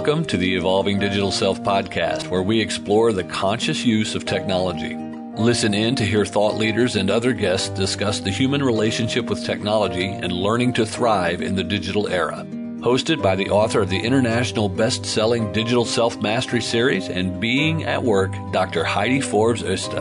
Welcome to the Evolving Digital Self podcast, where we explore the conscious use of technology. Listen in to hear thought leaders and other guests discuss the human relationship with technology and learning to thrive in the digital era. Hosted by the author of the international best selling Digital Self Mastery series and Being at Work, Dr. Heidi Forbes Öste.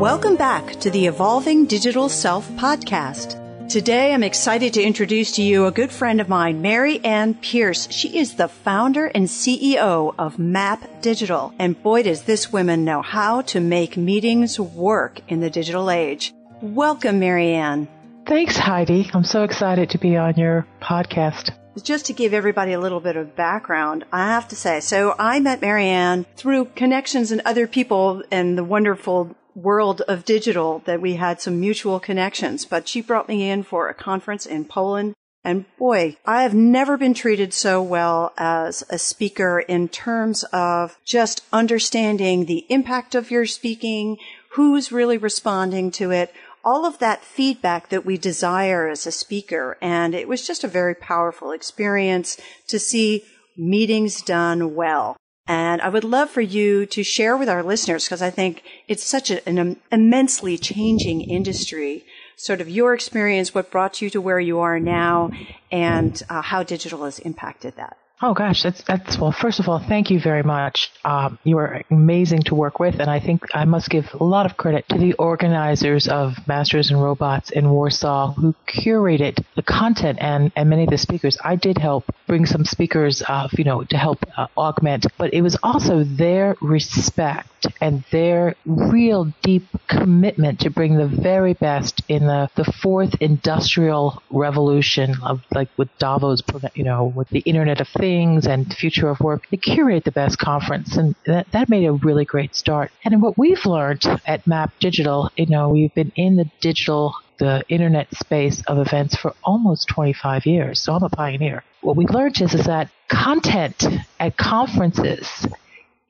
Welcome back to the Evolving Digital Self podcast. Today, I'm excited to introduce to you a good friend of mine, Mary Ann Pierce. She is the founder and CEO of Map Digital. And boy, does this woman know how to make meetings work in the digital age. Welcome, Mary Ann. Thanks, Heidi. I'm so excited to be on your podcast. Just to give everybody a little bit of background, I have to say, so I met Mary Ann through connections and other people and the wonderful world of digital that we had some mutual connections, but she brought me in for a conference in Poland. And boy, I have never been treated so well as a speaker in terms of just understanding the impact of your speaking, who's really responding to it, all of that feedback that we desire as a speaker. And it was just a very powerful experience to see meetings done well. And I would love for you to share with our listeners, because I think it's such a, an immensely changing industry, sort of your experience, what brought you to where you are now, and uh, how digital has impacted that. Oh gosh, that's that's well. First of all, thank you very much. Um, you are amazing to work with, and I think I must give a lot of credit to the organizers of Masters and Robots in Warsaw who curated the content and and many of the speakers. I did help bring some speakers, uh, you know, to help uh, augment, but it was also their respect and their real deep commitment to bring the very best in the the fourth industrial revolution of like with Davos, you know, with the Internet of Things and future of work. They curate the best conference, and that, that made a really great start. And what we've learned at Map Digital, you know, we've been in the digital the internet space of events for almost 25 years. So I'm a pioneer. What we've learned is, is that content at conferences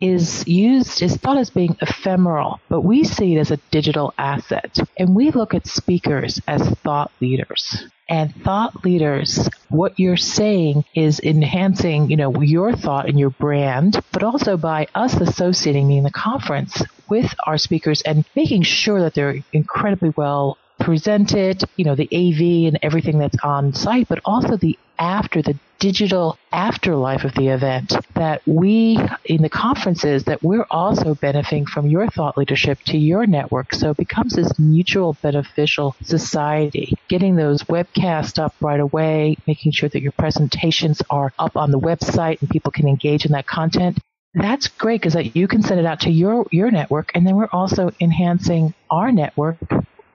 is used, is thought as being ephemeral, but we see it as a digital asset. And we look at speakers as thought leaders. And thought leaders, what you're saying is enhancing, you know, your thought and your brand, but also by us associating in the conference with our speakers and making sure that they're incredibly well presented, you know, the AV and everything that's on site, but also the after the digital afterlife of the event that we in the conferences that we're also benefiting from your thought leadership to your network. So it becomes this mutual beneficial society getting those webcasts up right away making sure that your presentations are up on the website and people can engage in that content. That's great because that you can send it out to your your network and then we're also enhancing our network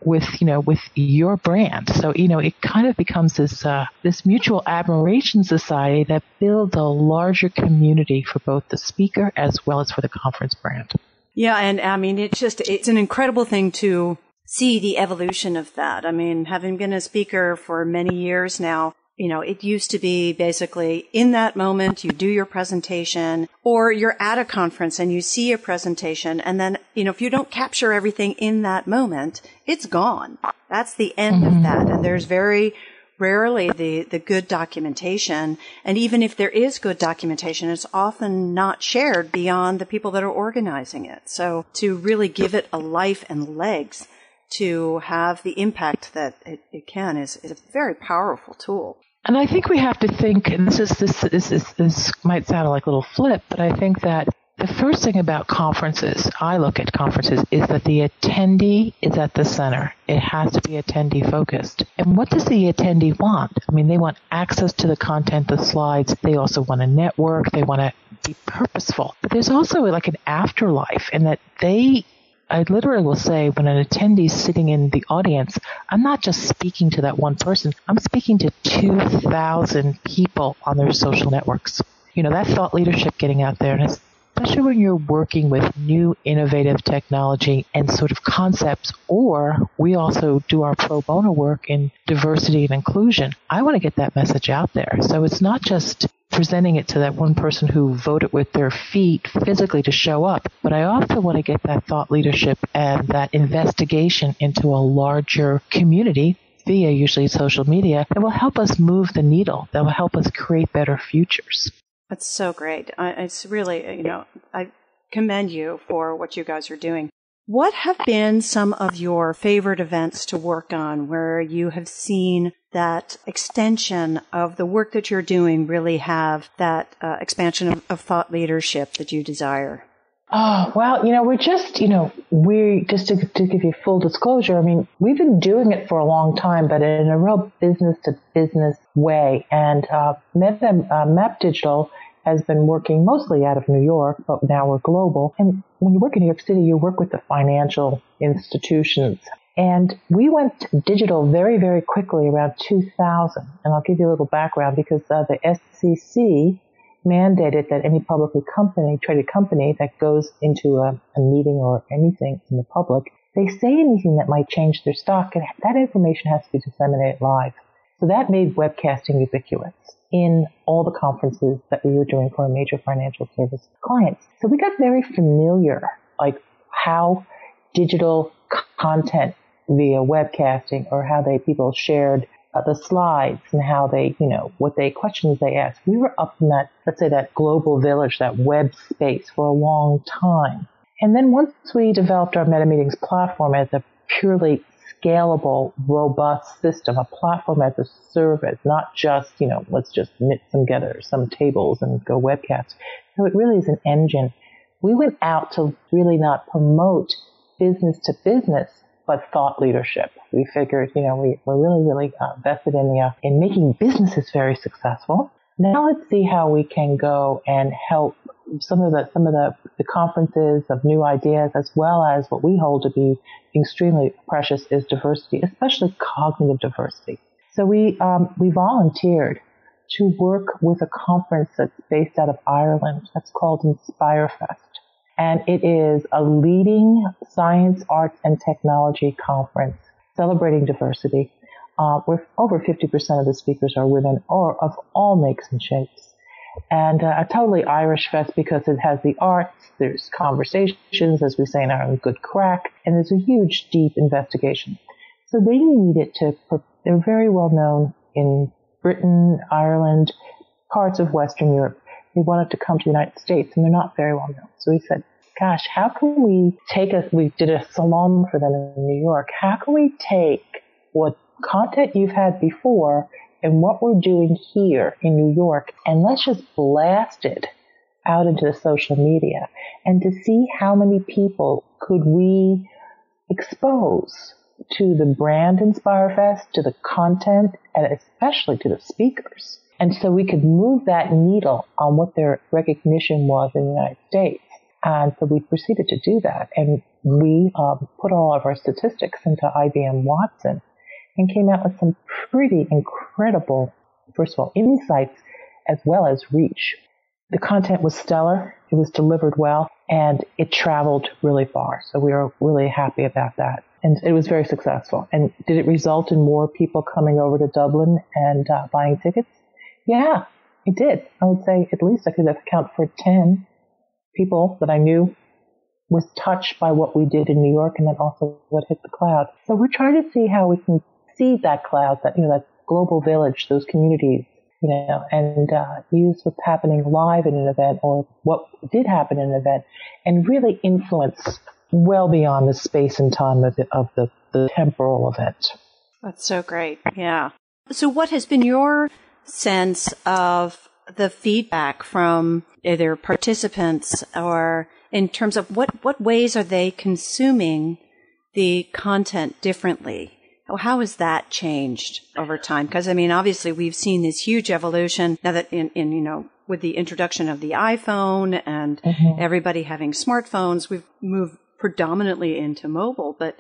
with you know with your brand. So you know it kind of becomes this uh, this mutual admiration society that builds a larger community for both the speaker as well as for the conference brand. Yeah, and I mean it's just it's an incredible thing to see the evolution of that. I mean, having been a speaker for many years now, you know, it used to be basically in that moment, you do your presentation or you're at a conference and you see a presentation. And then, you know, if you don't capture everything in that moment, it's gone. That's the end mm-hmm. of that. And there's very rarely the, the good documentation. And even if there is good documentation, it's often not shared beyond the people that are organizing it. So to really give it a life and legs, to have the impact that it, it can is, is a very powerful tool. And I think we have to think, and this is this, this is this might sound like a little flip, but I think that the first thing about conferences, I look at conferences, is that the attendee is at the center. It has to be attendee focused. And what does the attendee want? I mean, they want access to the content, the slides. They also want to network. They want to be purposeful. But there's also like an afterlife in that they I literally will say when an attendee sitting in the audience, I'm not just speaking to that one person. I'm speaking to 2,000 people on their social networks. You know, that thought leadership getting out there, and especially when you're working with new innovative technology and sort of concepts, or we also do our pro bono work in diversity and inclusion. I want to get that message out there. So it's not just presenting it to that one person who voted with their feet physically to show up. But I also want to get that thought leadership and that investigation into a larger community via usually social media that will help us move the needle, that will help us create better futures. That's so great. it's really, you know, I commend you for what you guys are doing. What have been some of your favorite events to work on where you have seen that extension of the work that you're doing really have that uh, expansion of, of thought leadership that you desire? Oh, well, you know, we're just, you know, we just to, to give you full disclosure, I mean, we've been doing it for a long time, but in a real business to business way. And uh, uh, Map Digital has been working mostly out of New York, but now we're global. And when you work in New York City, you work with the financial institutions. And we went digital very, very quickly around 2000. And I'll give you a little background because uh, the SEC mandated that any publicly company, traded company that goes into a, a meeting or anything in the public, they say anything that might change their stock, and that information has to be disseminated live. So that made webcasting ubiquitous in all the conferences that we were doing for major financial service clients. So we got very familiar, like how digital content via webcasting or how they people shared uh, the slides and how they, you know, what they questions they asked. We were up in that, let's say that global village, that web space for a long time. And then once we developed our MetaMeetings platform as a purely scalable, robust system, a platform as a service, not just, you know, let's just knit some together some tables and go webcast. So it really is an engine. We went out to really not promote business to business, but thought leadership. We figured, you know, we, we're really, really uh, vested in the, uh, in making businesses very successful. Now let's see how we can go and help some of the some of the, the conferences of new ideas, as well as what we hold to be extremely precious is diversity, especially cognitive diversity. So we um, we volunteered to work with a conference that's based out of Ireland. That's called InspireFest, and it is a leading science, arts, and technology conference celebrating diversity. Uh, where over 50% of the speakers are women or of all makes and shapes and uh, a totally Irish fest because it has the arts, there's conversations, as we say in Ireland, good craic, and there's a huge, deep investigation. So they needed to, they're very well known in Britain, Ireland, parts of Western Europe. They wanted to come to the United States, and they're not very well known. So we said, gosh, how can we take a, we did a salon for them in New York. How can we take what content you've had before and what we're doing here in New York and let's just blast it out into the social media and to see how many people could we expose to the brand InspireFest, to the content, and especially to the speakers. And so we could move that needle on what their recognition was in the United States. And so we proceeded to do that. And we um, put all of our statistics into IBM Watson and came out with some pretty incredible, first of all, insights as well as reach. The content was stellar. It was delivered well and it traveled really far. So we were really happy about that. And it was very successful. And did it result in more people coming over to Dublin and uh, buying tickets? Yeah, it did. I would say at least I could account for 10 people that I knew was touched by what we did in New York and then also what hit the cloud. So we're trying to see how we can see that cloud, that, you know, that global village, those communities, you know, and uh, use what's happening live in an event or what did happen in an event and really influence well beyond the space and time of the, of the, the temporal event. That's so great. Yeah. So what has been your sense of the feedback from either participants or in terms of what, what ways are they consuming the content differently? How has that changed over time? Because I mean, obviously we've seen this huge evolution now that in, in you know, with the introduction of the iPhone and mm-hmm. everybody having smartphones, we've moved predominantly into mobile, but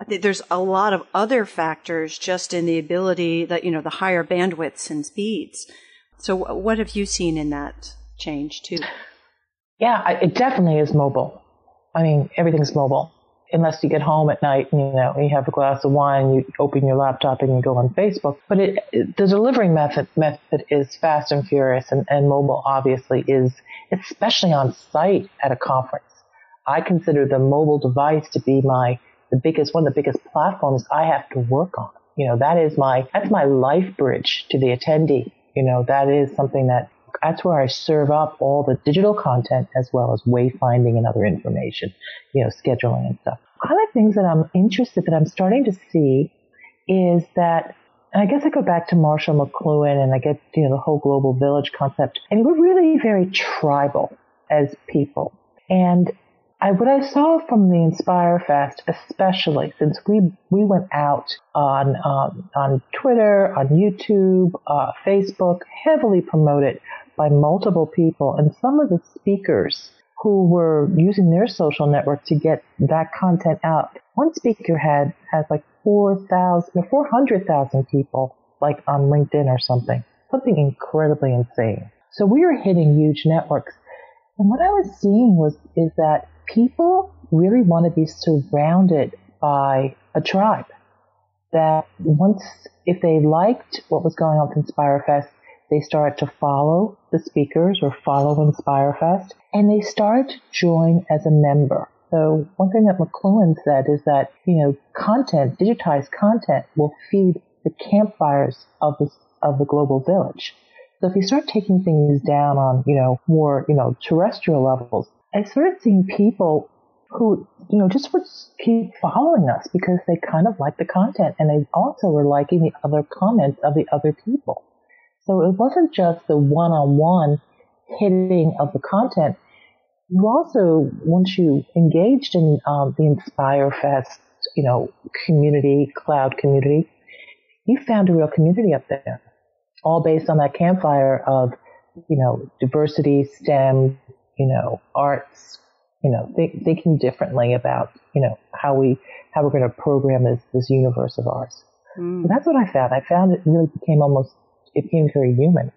I think there's a lot of other factors just in the ability that, you know, the higher bandwidths and speeds. So what have you seen in that change too? Yeah, it definitely is mobile. I mean, everything's mobile unless you get home at night and you know you have a glass of wine, you open your laptop and you go on Facebook. But it, the delivery method method is fast and furious, and, and mobile obviously is, especially on site at a conference. I consider the mobile device to be my the biggest one of the biggest platforms I have to work on You know, that is my, that's my life bridge to the attendee. You know, that is something that, that's where I serve up all the digital content as well as wayfinding and other information, you know, scheduling and stuff. Other things that I'm interested that I'm starting to see is that and I guess I go back to Marshall McLuhan and I get, you know, the whole global village concept. And we're really very tribal as people. And I, what I saw from the InspireFest, especially since we we went out on um, on Twitter, on YouTube, uh, Facebook, heavily promoted by multiple people, and some of the speakers who were using their social network to get that content out. One speaker had has like 4,000 400,000 people like on LinkedIn or something. Something incredibly insane. So we were hitting huge networks. And what I was seeing was is that people really want to be surrounded by a tribe. That once if they liked what was going on with InspireFest, they start to follow the speakers or follow InspireFest and they start to join as a member. So one thing that McLuhan said is that, you know, content, digitized content will feed the campfires of the, of the global village. So if you start taking things down on, you know, more, you know, terrestrial levels, I started seeing people who, you know, just would keep following us because they kind of like the content and they also were liking the other comments of the other people. So it wasn't just the one-on-one hitting of the content, you also, once you engaged in um, the InspireFest, you know, community, cloud community, you found a real community up there, all based on that campfire of, you know, diversity, STEM, you know, arts, you know, th- thinking differently about, you know, how we, how we're going to program this, this universe of ours. Mm. So that's what I found. I found it really became almost, it seems very human.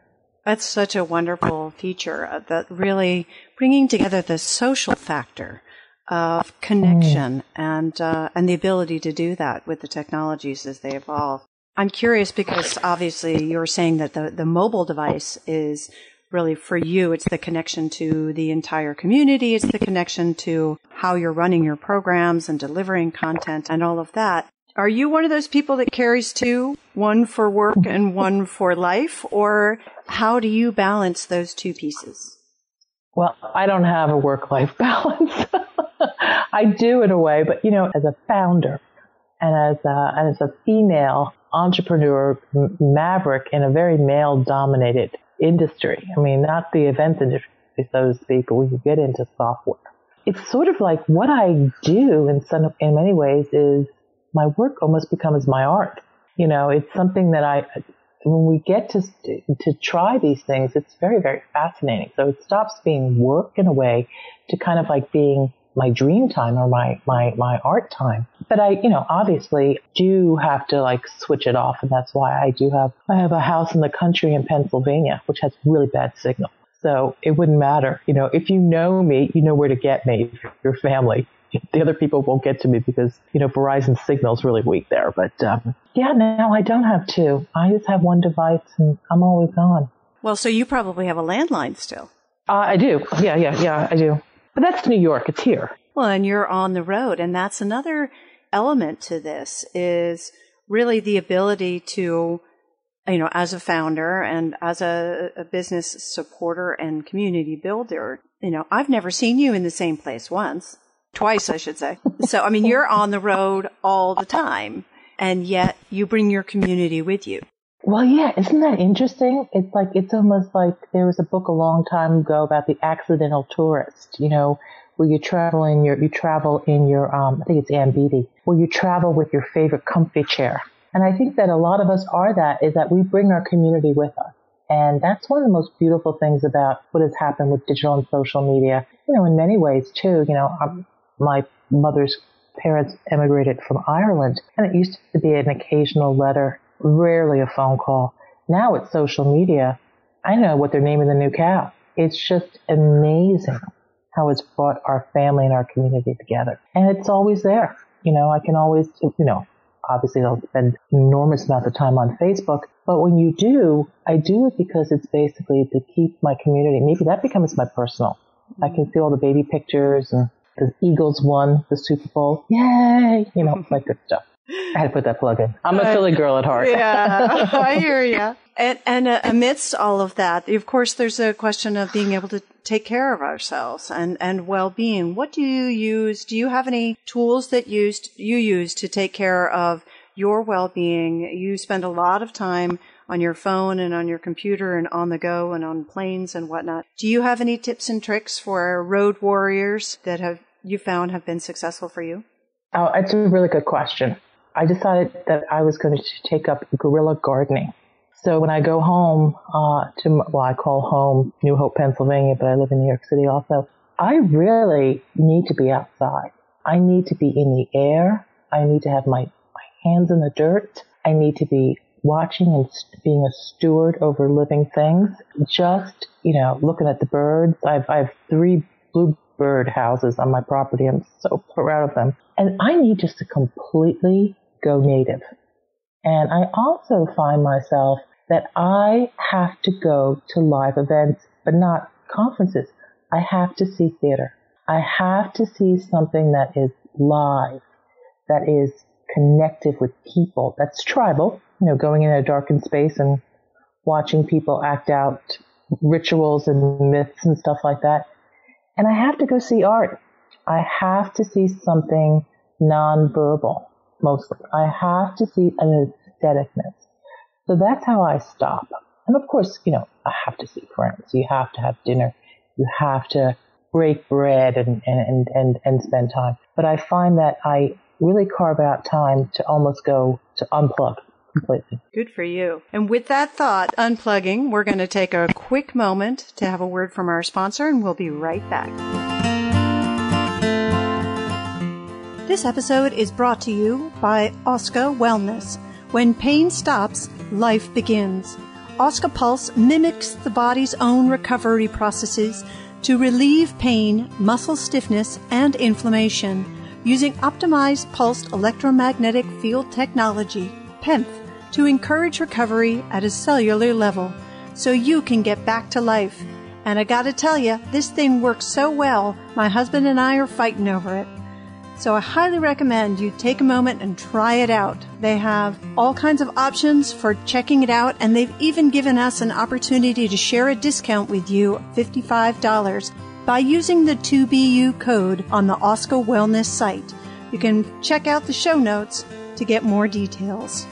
That's such a wonderful feature that really bringing together the social factor of connection mm. and uh, and the ability to do that with the technologies as they evolve. I'm curious because obviously you're saying that the the mobile device is really for you. It's the connection to the entire community. It's the connection to how you're running your programs and delivering content and all of that. Are you one of those people that carries two, one for work and one for life, or how do you balance those two pieces? Well, I don't have a work-life balance. I do in a way, but you know, as a founder and as a, and as a female entrepreneur maverick in a very male-dominated industry. I mean, not the events industry, so to speak, but we get into software. It's sort of like what I do in some, in many ways is my work almost becomes my art. You know, it's something that I, when we get to, to try these things, it's very, very fascinating. So it stops being work in a way to kind of like being my dream time or my, my, my art time. But I, you know, obviously do have to like switch it off. And that's why I do have, I have a house in the country in Pennsylvania, which has really bad signal. So it wouldn't matter. You know, if you know me, you know where to get me, your family the other people won't get to me because, you know, Verizon signal's really weak there. But um, yeah, now I don't have two. I just have one device and I'm always on. Well, so you probably have a landline still. Uh, I do. Yeah, yeah, yeah, I do. But that's New York. It's here. Well, and you're on the road. And that's another element to this is really the ability to, you know, as a founder and as a, a business supporter and community builder, you know, I've never seen you in the same place once twice, I should say. So, I mean, you're on the road all the time and yet you bring your community with you. Well, yeah, isn't that interesting? It's like, it's almost like there was a book a long time ago about the accidental tourist, you know, where you travel in your, you travel in your, um, I think it's Ann Beattie, where you travel with your favorite comfy chair. And I think that a lot of us are that, is that we bring our community with us. And that's one of the most beautiful things about what has happened with digital and social media. You know, in many ways too, you know, um, my mother's parents emigrated from Ireland, and it used to be an occasional letter, rarely a phone call. Now it's social media. I know what they're naming the new cow. It's just amazing how it's brought our family and our community together. And it's always there. You know, I can always, you know, obviously I'll spend enormous amounts of time on Facebook, but when you do, I do it because it's basically to keep my community. Maybe that becomes my personal. I can see all the baby pictures and the Eagles won the Super Bowl. Yay! You know, like good stuff. I had to put that plug in. I'm a Philly girl at heart. yeah, I hear you. And, and uh, amidst all of that, of course, there's a question of being able to take care of ourselves and, and well-being. What do you use? Do you have any tools that used, you use to take care of your well-being? You spend a lot of time on your phone and on your computer and on the go and on planes and whatnot. Do you have any tips and tricks for road warriors that have you found have been successful for you? Oh, it's a really good question. I decided that I was going to take up guerrilla gardening. So when I go home uh, to, well, I call home New Hope, Pennsylvania, but I live in New York City also. I really need to be outside. I need to be in the air. I need to have my, my hands in the dirt. I need to be watching and being a steward over living things. Just, you know, looking at the birds. I've, I have three bluebird houses on my property. I'm so proud of them. And I need just to completely go native. And I also find myself that I have to go to live events, but not conferences. I have to see theater. I have to see something that is live, that is connected with people, that's tribal, you know, going in a darkened space and watching people act out rituals and myths and stuff like that. And I have to go see art. I have to see something nonverbal, mostly. I have to see an aestheticness. So that's how I stop. And of course, you know, I have to see friends. You have to have dinner. You have to break bread and, and, and, and spend time. But I find that I really carve out time to almost go to unplug completely. Good for you. And with that thought, unplugging, we're going to take a quick moment to have a word from our sponsor and we'll be right back. This episode is brought to you by Oska Wellness. When pain stops, life begins. Oska Pulse mimics the body's own recovery processes to relieve pain, muscle stiffness, and inflammation using optimized pulsed electromagnetic field technology, PEMF, to encourage recovery at a cellular level so you can get back to life. And I gotta tell you, this thing works so well, my husband and I are fighting over it. So I highly recommend you take a moment and try it out. They have all kinds of options for checking it out, and they've even given us an opportunity to share a discount with you $55 by using the 2BU code on the Oska Wellness site. You can check out the show notes to get more details.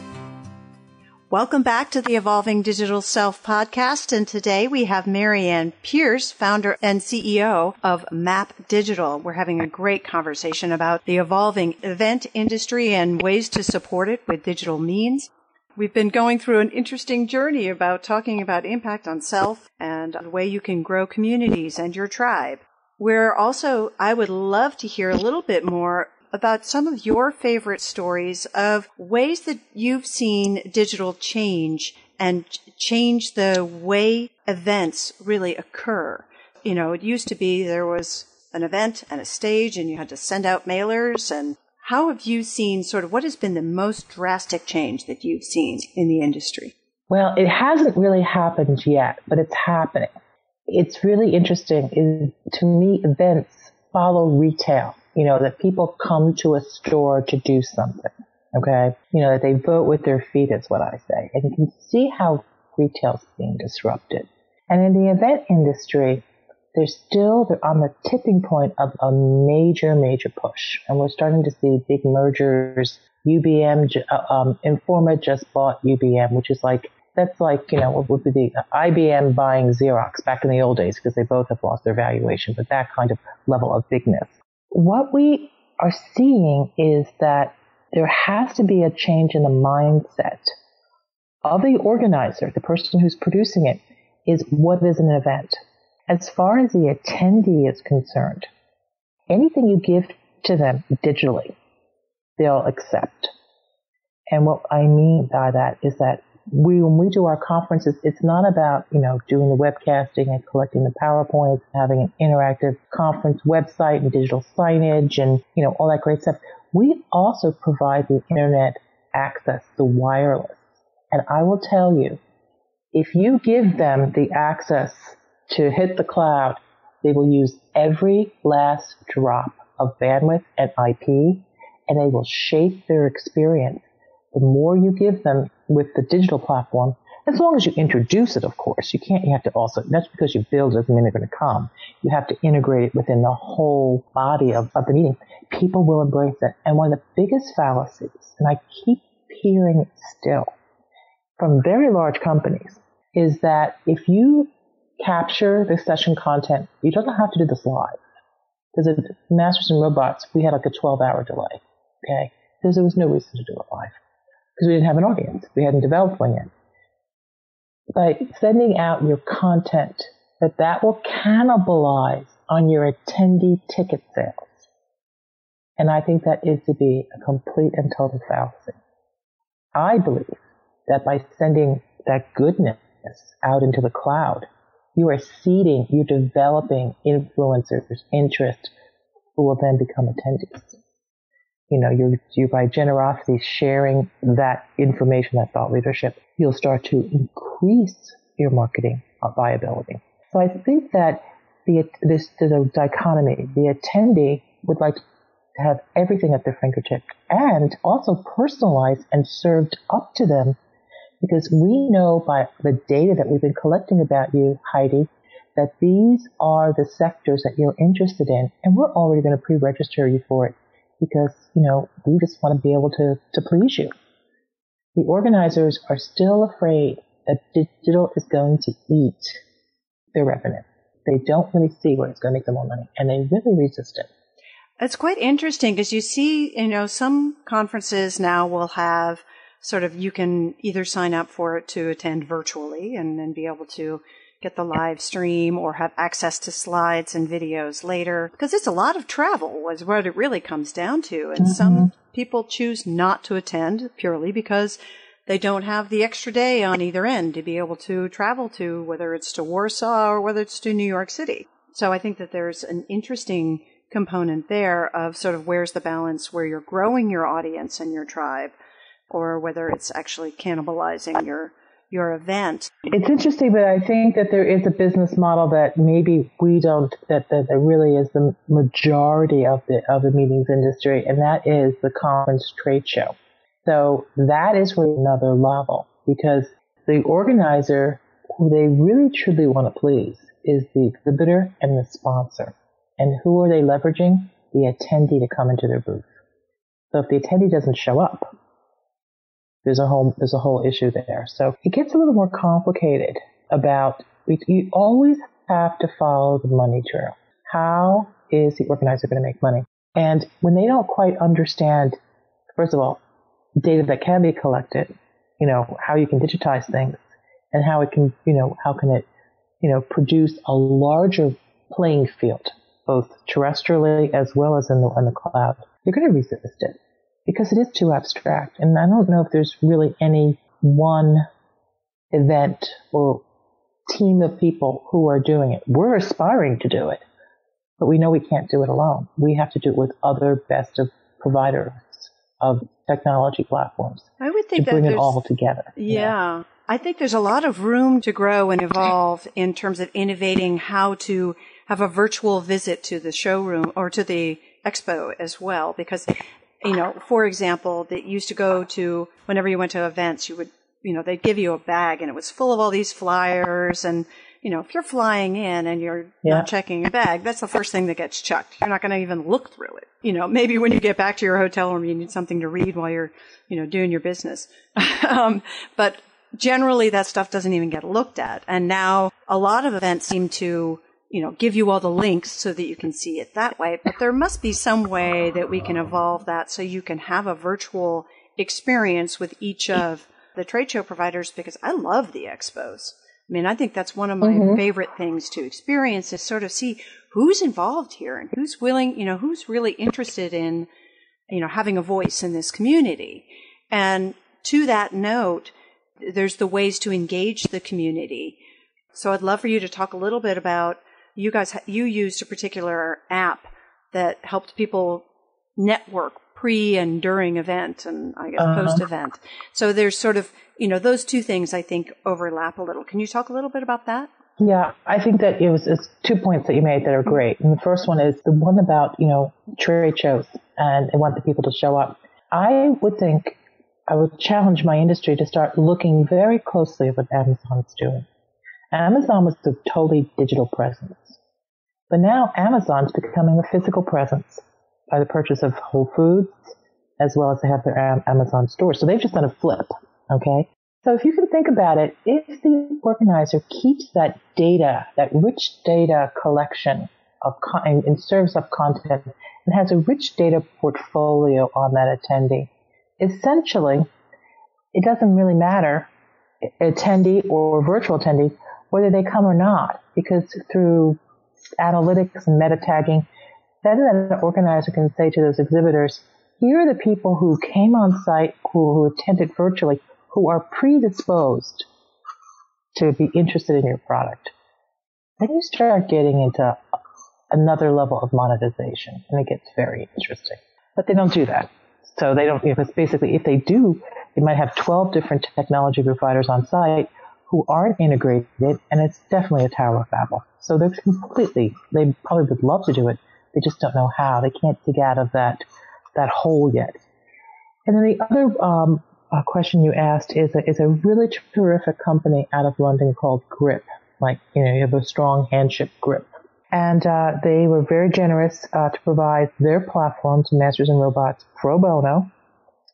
Welcome back to the Evolving Digital Self podcast. And today we have Mary Ann Pierce, founder and CEO of Map Digital. We're having a great conversation about the evolving event industry and ways to support it with digital means. We've been going through an interesting journey about talking about impact on self and the way you can grow communities and your tribe. We're also, I would love to hear a little bit more about some of your favorite stories of ways that you've seen digital change and change the way events really occur. You know, it used to be there was an event and a stage and you had to send out mailers and how have you seen sort of what has been the most drastic change that you've seen in the industry? Well, it hasn't really happened yet, but it's happening. It's really interesting is to me events follow retail you know, that people come to a store to do something. Okay. You know, that they vote with their feet is what I say. And you can see how retail's being disrupted. And in the event industry, they're still they're on the tipping point of a major, major push. And we're starting to see big mergers. UBM, uh, um, Informa just bought UBM, which is like, that's like, you know, what would be the uh, IBM buying Xerox back in the old days because they both have lost their valuation, but that kind of level of bigness what we are seeing is that there has to be a change in the mindset of the organizer, the person who's producing it, is what is an event. As far as the attendee is concerned, anything you give to them digitally, they'll accept. And what I mean by that is that we, when we do our conferences, it's not about, you know, doing the webcasting and collecting the PowerPoints, having an interactive conference website and digital signage and, you know, all that great stuff. We also provide the internet access, the wireless. And I will tell you, if you give them the access to hit the cloud, they will use every last drop of bandwidth and IP and they will shape their experience. The more you give them with the digital platform, as long as you introduce it, of course, you can't, you have to also, that's because you build it doesn't mean they're going to come. You have to integrate it within the whole body of, of the meeting. People will embrace it. And one of the biggest fallacies, and I keep hearing it still from very large companies, is that if you capture the session content, you don't have to do this live. Because at Masters and Robots, we had like a 12 hour delay. Okay. Because there was no reason to do it live. Because we didn't have an audience. We hadn't developed one yet. By sending out your content, that that will cannibalize on your attendee ticket sales. And I think that is to be a complete and total fallacy. I believe that by sending that goodness out into the cloud, you are seeding, you're developing influencers' interest who will then become attendees. You know, you're, you're by generosity sharing that information, that thought leadership, you'll start to increase your marketing viability. So I think that the, this, there's a dichotomy. The attendee would like to have everything at their fingertips and also personalized and served up to them because we know by the data that we've been collecting about you, Heidi, that these are the sectors that you're interested in, and we're already going to pre-register you for it because, you know, we just want to be able to, to please you. The organizers are still afraid that digital is going to eat their revenue. They don't really see where it's going to make them more money, and they really resist it. It's quite interesting because you see, you know, some conferences now will have sort of you can either sign up for it to attend virtually and then be able to get the live stream or have access to slides and videos later because it's a lot of travel is what it really comes down to and mm-hmm. some people choose not to attend purely because they don't have the extra day on either end to be able to travel to whether it's to Warsaw or whether it's to New York City. So I think that there's an interesting component there of sort of where's the balance where you're growing your audience and your tribe or whether it's actually cannibalizing your your event. It's interesting, but I think that there is a business model that maybe we don't that that, that really is the majority of the of the meetings industry, and that is the conference trade show. So that is really another level because the organizer who they really truly want to please is the exhibitor and the sponsor. And who are they leveraging? The attendee to come into their booth. So if the attendee doesn't show up, there's a whole there's a whole issue there. So it gets a little more complicated about you always have to follow the money trail. How is the organizer going to make money? And when they don't quite understand, first of all, data that can be collected, you know, how you can digitize things and how it can, you know, how can it, you know, produce a larger playing field, both terrestrially as well as in the, in the cloud, you're going to resist it because it is too abstract. And I don't know if there's really any one event or team of people who are doing it. We're aspiring to do it, but we know we can't do it alone. We have to do it with other best of providers of technology platforms. I would think to bring it all together. Yeah. yeah. I think there's a lot of room to grow and evolve in terms of innovating how to have a virtual visit to the showroom or to the expo as well because you know, for example, that used to go to whenever you went to events, you would, you know, they'd give you a bag and it was full of all these flyers and, you know, if you're flying in and you're yeah. not checking your bag, that's the first thing that gets chucked. You're not going to even look through it. You know, maybe when you get back to your hotel room, you need something to read while you're, you know, doing your business. um, but generally that stuff doesn't even get looked at. And now a lot of events seem to you know, give you all the links so that you can see it that way. But there must be some way that we can evolve that so you can have a virtual experience with each of the trade show providers because I love the expos. I mean, I think that's one of my mm-hmm. favorite things to experience is sort of see who's involved here and who's willing, you know, who's really interested in, you know, having a voice in this community. And to that note, there's the ways to engage the community. So I'd love for you to talk a little bit about you guys you used a particular app that helped people network pre and during event and I guess uh-huh. post event. So there's sort of, you know, those two things I think overlap a little. Can you talk a little bit about that? Yeah, I think that it was it's two points that you made that are great. And the first one is the one about, you know, trade shows and they want the people to show up. I would think I would challenge my industry to start looking very closely at what Amazon's doing. Amazon was a totally digital presence. But now Amazon's becoming a physical presence by the purchase of Whole Foods, as well as they have their Amazon store. So they've just done a flip. Okay. So if you can think about it, if the organizer keeps that data, that rich data collection of con- and serves up content and has a rich data portfolio on that attendee, essentially, it doesn't really matter eh, attendee or virtual attendee whether they come or not, because through analytics and meta tagging, then an organizer can say to those exhibitors, here are the people who came on site, who, who attended virtually, who are predisposed to be interested in your product, then you start getting into another level of monetization and it gets very interesting. But they don't do that. So they don't, because basically if they do, they might have 12 different technology providers on site who aren't integrated and it's definitely a Tower of Babel. So they're completely, they probably would love to do it. They just don't know how. They can't dig out of that, that hole yet. And then the other um, uh, question you asked is a, is a really terrific company out of London called Grip. Like, you know, you have a strong handshake grip. And uh, they were very generous uh, to provide their platform to Masters and Robots pro bono,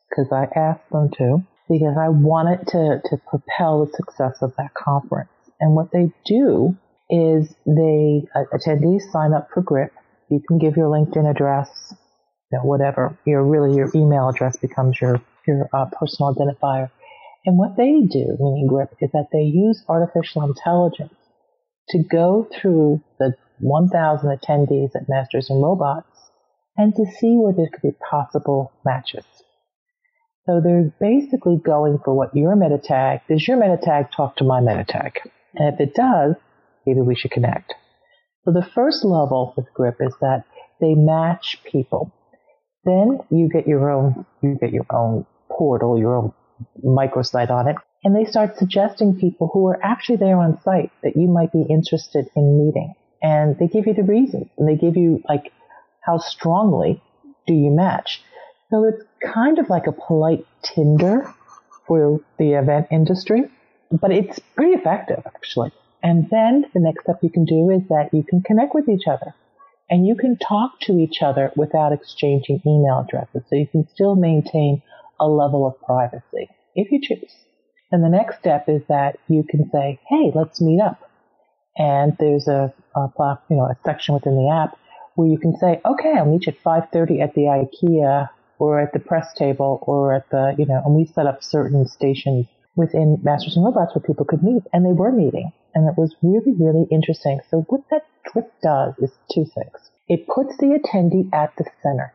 because I asked them to, because I wanted to, to propel the success of that conference. And what they do is they, uh, attendees sign up for Grip. You can give your LinkedIn address, you know, whatever. Your really your email address becomes your your uh, personal identifier. And what they do, meaning GRIP, is that they use artificial intelligence to go through the 1,000 attendees at Masters and Robots and to see where there could be possible matches. So they're basically going for what your meta tag, does your meta tag talk to my meta tag? And if it does, maybe we should connect. So the first level with GRIP is that they match people. Then you get your own, you get your own portal, your own microsite on it, and they start suggesting people who are actually there on site that you might be interested in meeting. And they give you the reasons, and they give you like how strongly do you match. So it's kind of like a polite Tinder for the event industry, but it's pretty effective actually. And then the next step you can do is that you can connect with each other and you can talk to each other without exchanging email addresses. So you can still maintain a level of privacy if you choose. And the next step is that you can say, hey, let's meet up. And there's a, a you know, a section within the app where you can say, okay, I'll meet you at 5.30 at the IKEA or at the press table or at the, you know, and we set up certain stations within Masters and Robots where people could meet and they were meeting. And it was really, really interesting. So what that Grip does is two things. It puts the attendee at the center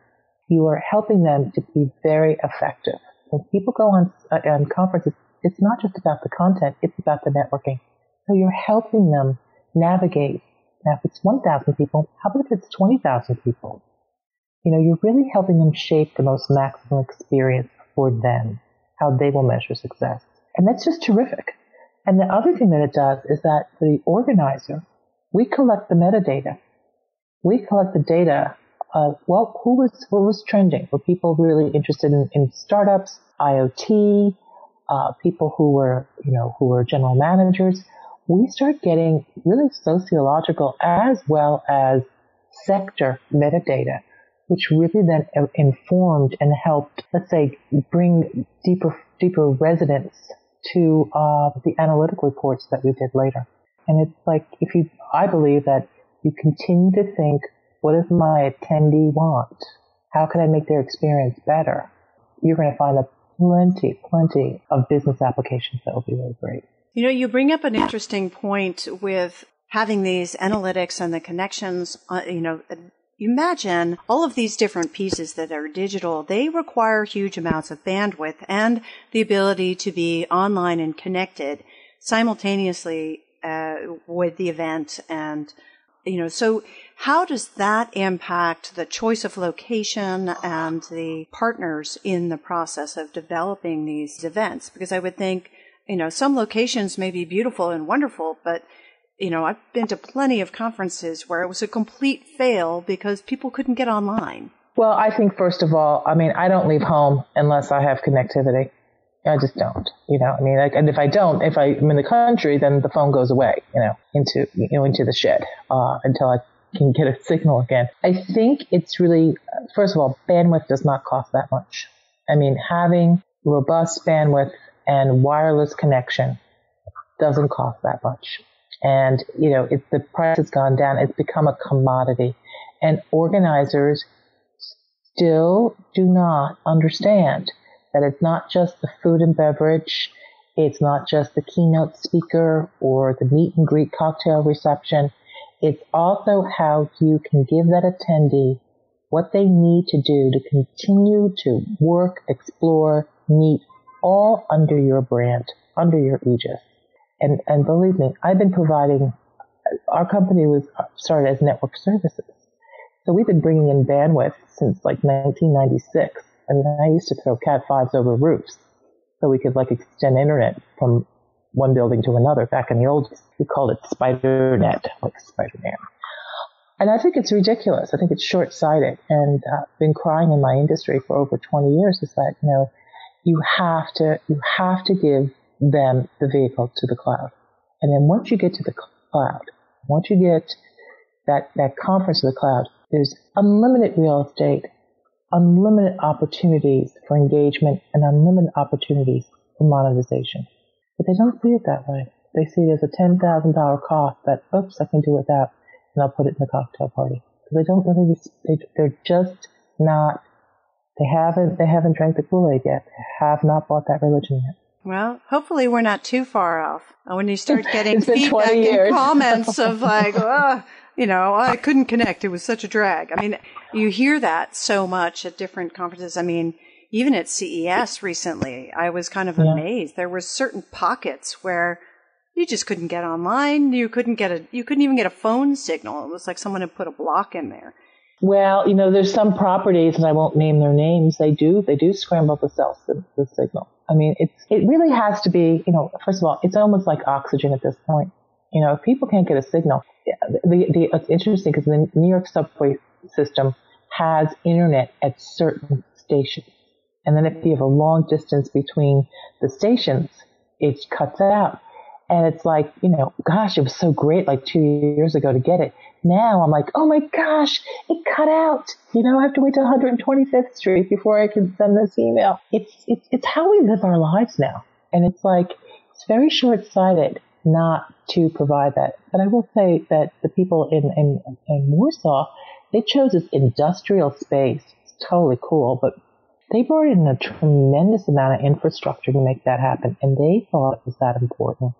you are helping them to be very effective. When people go on, uh, on conferences, it's not just about the content, it's about the networking. So you're helping them navigate. Now, if it's 1,000 people, how about if it's 20,000 people? You know, you're really helping them shape the most maximum experience for them, how they will measure success. And that's just terrific. And the other thing that it does is that for the organizer, we collect the metadata. We collect the data uh, well, who was what was trending? Were people really interested in, in startups, IoT, uh, people who were you know who were general managers? We start getting really sociological as well as sector metadata, which really then informed and helped, let's say, bring deeper deeper resonance to uh, the analytic reports that we did later. And it's like if you, I believe that you continue to think what does my attendee want? How can I make their experience better? You're going to find a plenty, plenty of business applications that will be really great. You know, you bring up an interesting point with having these analytics and the connections. Uh, you know, imagine all of these different pieces that are digital. They require huge amounts of bandwidth and the ability to be online and connected simultaneously uh, with the event and you know, so how does that impact the choice of location and the partners in the process of developing these events? Because I would think, you know, some locations may be beautiful and wonderful, but you know, I've been to plenty of conferences where it was a complete fail because people couldn't get online. Well, I think first of all, I mean, I don't leave home unless I have connectivity. I just don't, you know. I mean, like, and if I don't, if I'm in the country, then the phone goes away, you know, into you know into the shed uh, until I can get a signal again. I think it's really, first of all, bandwidth does not cost that much. I mean, having robust bandwidth and wireless connection doesn't cost that much. And, you know, if the price has gone down, it's become a commodity. And organizers still do not understand that it's not just the food and beverage, it's not just the keynote speaker or the meet and greet cocktail reception. It's also how you can give that attendee what they need to do to continue to work, explore, meet, all under your brand, under your aegis. And, and believe me, I've been providing, our company was started as network services. So we've been bringing in bandwidth since like 1996. I mean, I used to throw Cat 5s over roofs so we could like extend internet from one building to another back in the old days. We called it SpiderNet, like Spider-Man. And I think it's ridiculous. I think it's short-sighted. And I've uh, been crying in my industry for over 20 years is that, you know, you have to, you have to give them the vehicle to the cloud. And then once you get to the cloud, once you get that, that conference to the cloud, there's unlimited real estate, unlimited opportunities for engagement, and unlimited opportunities for monetization. But they don't see it that way. They see there's a $10,000 cost that, oops, I can do without, and I'll put it in the cocktail party. They don't really, they, they're just not, they haven't, they haven't drank the Kool-Aid yet. They have not bought that religion yet. Well, hopefully we're not too far off. When you start getting feedback and comments of like, oh, you know, oh, I couldn't connect. It was such a drag. I mean, you hear that so much at different conferences. I mean, even at CES recently, I was kind of yeah. amazed. There were certain pockets where you just couldn't get online. You couldn't get a, you couldn't even get a phone signal. It was like someone had put a block in there. Well, you know, there's some properties, and I won't name their names. They do, they do scramble the cell the signal. I mean, it's, it really has to be, you know, first of all, it's almost like oxygen at this point. You know, if people can't get a signal, the, the, it's interesting because the New York subway system has internet at certain stations. And then if you have a long distance between the stations, it cuts out. And it's like, you know, gosh, it was so great like two years ago to get it. Now I'm like, oh my gosh, it cut out. You know, I have to wait to 125th Street before I can send this email. It's, it's, it's how we live our lives now. And it's like, it's very short sighted not to provide that. But I will say that the people in, in, in Warsaw, they chose this industrial space. It's totally cool, but they brought in a tremendous amount of infrastructure to make that happen. And they thought it was that important.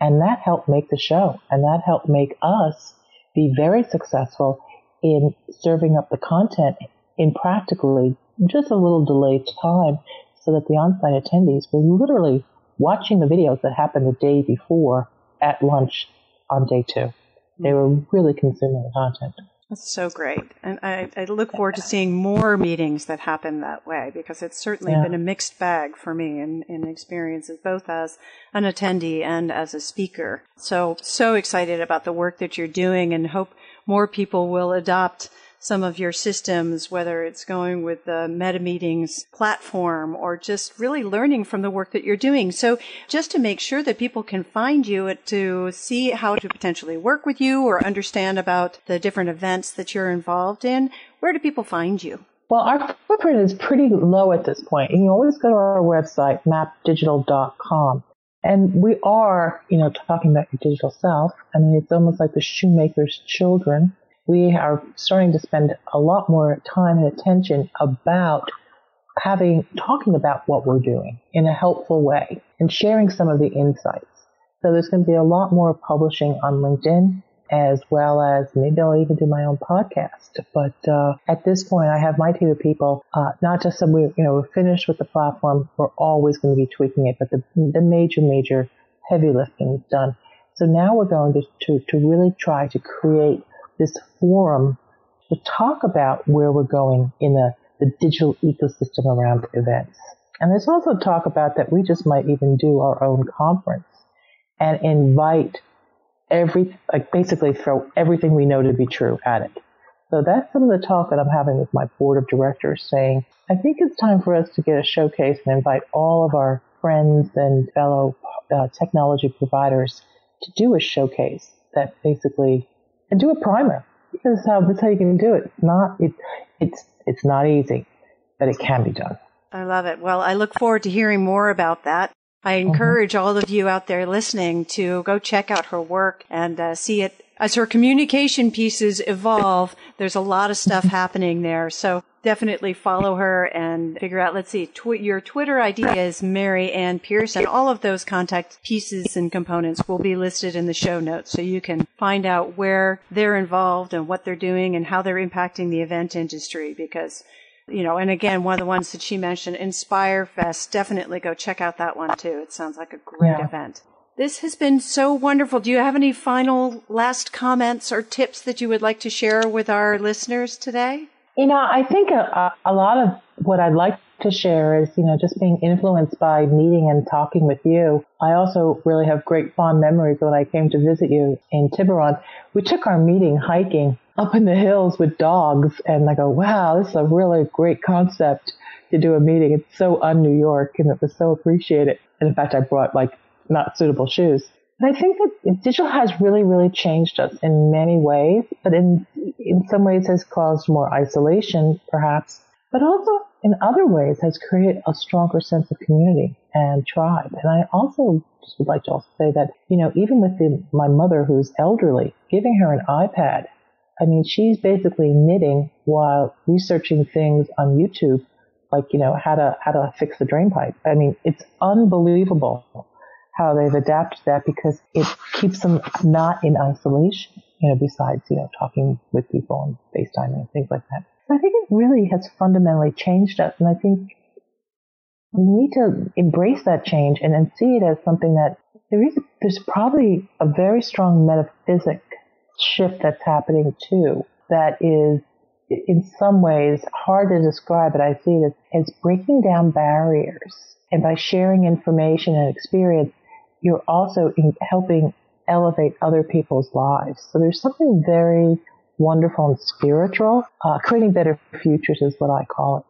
And that helped make the show. And that helped make us be very successful in serving up the content in practically just a little delayed time so that the on-site attendees were literally watching the videos that happened the day before at lunch on day two. They were really consuming the content. That's so great. And I, I look forward to seeing more meetings that happen that way because it's certainly yeah. been a mixed bag for me in, in experiences, both as an attendee and as a speaker. So, so excited about the work that you're doing and hope more people will adopt some of your systems, whether it's going with the MetaMeetings platform or just really learning from the work that you're doing. So just to make sure that people can find you to see how to potentially work with you or understand about the different events that you're involved in, where do people find you? Well, our footprint is pretty low at this point. You can always go to our website, mapdigital.com. And we are, you know, talking about your digital self. I mean, it's almost like the shoemaker's children we are starting to spend a lot more time and attention about having, talking about what we're doing in a helpful way and sharing some of the insights. So there's going to be a lot more publishing on LinkedIn as well as maybe I'll even do my own podcast. But uh, at this point, I have my team of people. Uh, not just some we, you know, we're finished with the platform. We're always going to be tweaking it, but the the major, major heavy lifting is done. So now we're going to to, to really try to create this forum to talk about where we're going in the, the digital ecosystem around events. And there's also talk about that we just might even do our own conference and invite every, like basically throw everything we know to be true at it. So that's some of the talk that I'm having with my board of directors saying, I think it's time for us to get a showcase and invite all of our friends and fellow uh, technology providers to do a showcase that basically, and do a primer. Because how, that's how you can do it. It's not, it, it's, it's not easy, but it can be done. I love it. Well, I look forward to hearing more about that. I mm-hmm. encourage mm-hmm. all of you out there listening to go check out her work and uh, see it as her communication pieces evolve. There's a lot of stuff happening there. So definitely follow her and figure out, let's see, tw- your Twitter ID is Mary Ann Pierce and all of those contact pieces and components will be listed in the show notes. So you can find out where they're involved and what they're doing and how they're impacting the event industry because you know, and again, one of the ones that she mentioned, InspireFest, definitely go check out that one too. It sounds like a great yeah. event. This has been so wonderful. Do you have any final last comments or tips that you would like to share with our listeners today? You know, I think a, a lot of what I'd like to share is, you know, just being influenced by meeting and talking with you. I also really have great fond memories when I came to visit you in Tiburon. We took our meeting hiking up in the hills with dogs. And I go, wow, this is a really great concept to do a meeting. It's so un New York and it was so appreciated. And in fact, I brought like not suitable shoes. But I think that digital has really, really changed us in many ways, but in, in some ways has caused more isolation, perhaps, but also in other ways has created a stronger sense of community and tribe. And I also just would like to also say that, you know, even with the, my mother who's elderly, giving her an iPad I mean, she's basically knitting while researching things on YouTube, like, you know, how to, how to fix the drain pipe. I mean, it's unbelievable how they've adapted that because it keeps them not in isolation, you know, besides, you know, talking with people and FaceTime and things like that. So I think it really has fundamentally changed us. And I think we need to embrace that change and then see it as something that there is, there's probably a very strong metaphysic shift that's happening too that is in some ways hard to describe, but I see it as, as breaking down barriers. And by sharing information and experience, you're also helping elevate other people's lives. So there's something very wonderful and spiritual. Uh, creating better futures is what I call it.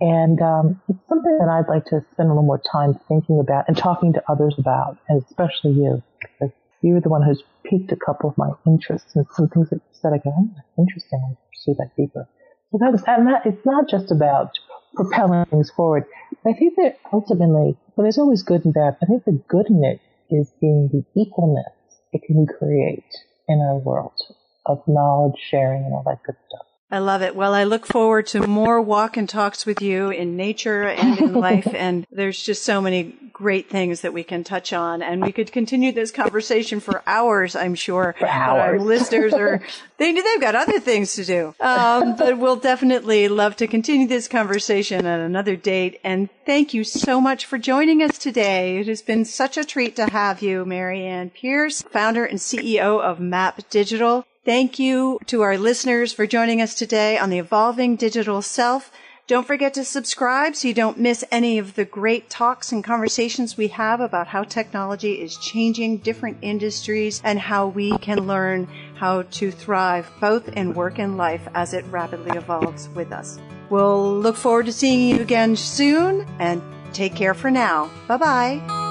And um, it's something that I'd like to spend a little more time thinking about and talking to others about, and especially you, because you're the one who's piqued a couple of my interests and some things that you said. I go, oh, interesting. I'll pursue that deeper. So and it's not just about propelling things forward. I think that ultimately, well, there's always good and bad. I think the good in it is in the equalness it can create in our world of knowledge sharing and all that good stuff. I love it. Well, I look forward to more walk and talks with you in nature and in life. And there's just so many great things that we can touch on. And we could continue this conversation for hours, I'm sure. For hours. Our listeners are, they, they've got other things to do. Um, but we'll definitely love to continue this conversation at another date. And thank you so much for joining us today. It has been such a treat to have you, Mary Ann Pierce, founder and CEO of Map Digital. Thank you to our listeners for joining us today on the Evolving Digital Self. Don't forget to subscribe so you don't miss any of the great talks and conversations we have about how technology is changing different industries and how we can learn how to thrive both in work and life as it rapidly evolves with us. We'll look forward to seeing you again soon and take care for now. Bye bye.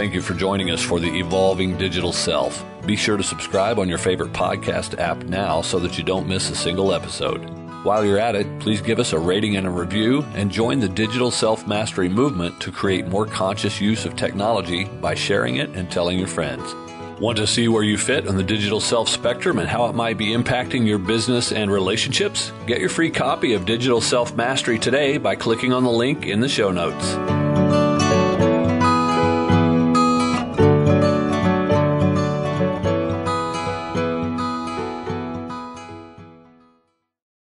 Thank you for joining us for the Evolving Digital Self. Be sure to subscribe on your favorite podcast app now so that you don't miss a single episode. While you're at it, please give us a rating and a review and join the digital self mastery movement to create more conscious use of technology by sharing it and telling your friends. Want to see where you fit on the digital self spectrum and how it might be impacting your business and relationships? Get your free copy of Digital Self Mastery today by clicking on the link in the show notes.